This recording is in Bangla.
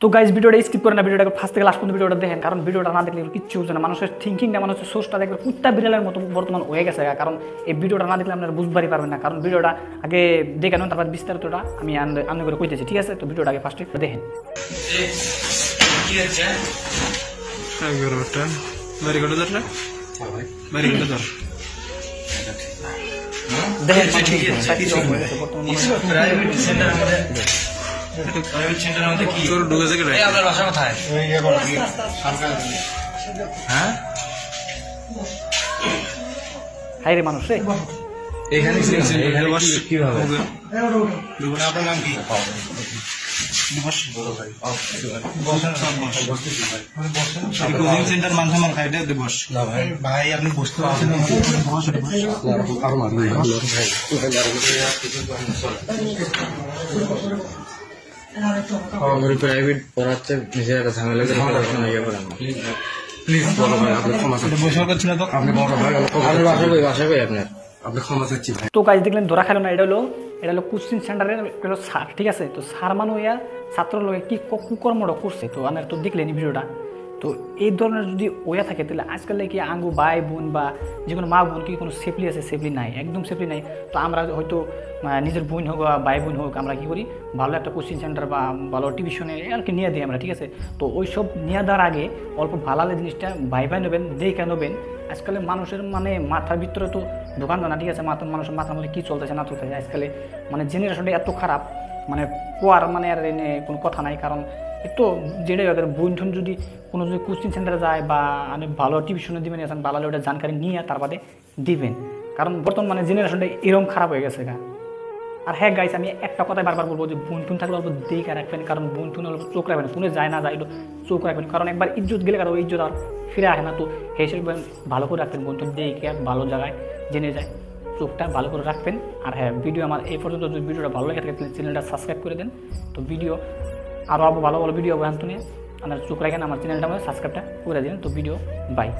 তো গাইজ ভিডিওটা স্কিপ করে না ভিডিওটা ফার্স্ট থেকে লাস্ট পর্যন্ত ভিডিওটা দেখেন কারণ ভিডিওটা না দেখলে কিচ্ছু হচ্ছে না। মানুষের থিঙ্কিংটা মানুষের সোর্সটা দেখবে কুত্তা বিড়ালের মতো বর্তমান হয়ে গেছে কারণ এই ভিডিওটা না দেখলে আপনারা বুঝবারই পারবেন না। কারণ ভিডিওটা আগে দেখে নেন তারপর বিস্তারিতটা আমি আনন্দ করে কইতেছি ঠিক আছে? তো ভিডিওটা আগে ফার্স্টে দেখেন। বাড়ি ধর বাড়ি করে ধর দেখেন বর্তমান মানুষ প্রাইভেট সেন্টার আমাদের প্রাইভেট সেন্টার আমাদের কি? ঢুকেছে আপনার বাসা কোথায়? হ্যাঁ? হাই রে মানুষ রে। এখানে আপনার নাম কি? কোচিং সেন্টার মানছে মার খাইতে দিবস? না ভাই ভাই আপনি বুঝতে পারছেন আমার প্রাইভেট পড়াচ্ছে নিজের একটা ঝামেলা প্লিজ বড় ভাই আপনি ক্ষমা বসে করছি তো। আপনি বড় ভাই আপনার বাসা কই বাসা কই আপনার? আপনি ক্ষমা তো গাছ দেখলেন ধরা খেলো না, এটা হলো এটা হলো কোচিং সেন্টারের সার ঠিক আছে? তো স্যার মানুষ ছাত্র লোকে কি কুকর্মটা করছে? তো আনার তো দেখলেন ভিডিওটা। তো এই ধরনের যদি ওয়া থাকে, তাহলে আজকাল কি আঙ্গু ভাই বোন বা যে কোনো মা বোন কি কোনো সেফলি আছে সেফলি নাই, একদম সেফলি নাই। তো আমরা হয়তো নিজের বোন হোক বা ভাই বোন হোক, আমরা কী করি? ভালো একটা কোচিং সেন্টার বা ভালো টিউশনে আর কি নিয়ে দিই আমরা, ঠিক আছে? তো ওই সব নিয়ে দেওয়ার আগে অল্প ভালো জিনিসটা ভাই ভাই নেবেন দেখে নেবেন। আজকালে মানুষের মানে মাথার ভিতরে তো দোকান না, ঠিক আছে? মাথা, মানুষের মাথার মধ্যে কী চলতেছে, না চলতেছে? আজকালে মানে জেনারেশনটা এত খারাপ মানে কোয়ার মানে আর এনে কোনো কথা নাই, কারণ একটু হোক বই ঠুন যদি কোনো যদি কোচিং সেন্টারে যায় বা আমি ভালো টিউশনে দিবেন, এসেন ভালো ওটা জানকারি নিয়ে তার বাদে দিবেন। কারণ বর্তমান মানে জেনারেশনটা এরকম খারাপ হয়ে গেছে গা। আর হ্যাঁ গাইস আমি একটা কথাই বারবার বলব যে বোন টুন থাকলে অল্প দেখে রাখবেন, কারণ বোন টুন অল্প চোখ রাখবেন কোনে যায় না, যায় চোখ রাখবেন। কারণ একবার ইজ্জত গেলে কারও ইজ্জত আর ফিরে আসে না। তো হিসেবে ভালো করে রাখবেন বোন টুন দেখে, ভালো জায়গায় জেনে যায়। চোখটা ভালো করে রাখবেন। আর হ্যাঁ ভিডিও আমার এই পর্যন্ত যদি ভিডিওটা ভালো লাগে থাকে চ্যানেলটা সাবস্ক্রাইব করে দেন। তো ভিডিও আরও ভালো ভালো ভিডিও বানান নিয়ে। আমার চোখ রাখেন, আমার চ্যানেলটা আমাদের সাবস্ক্রাইবটা করে দিন। তো ভিডিও বাই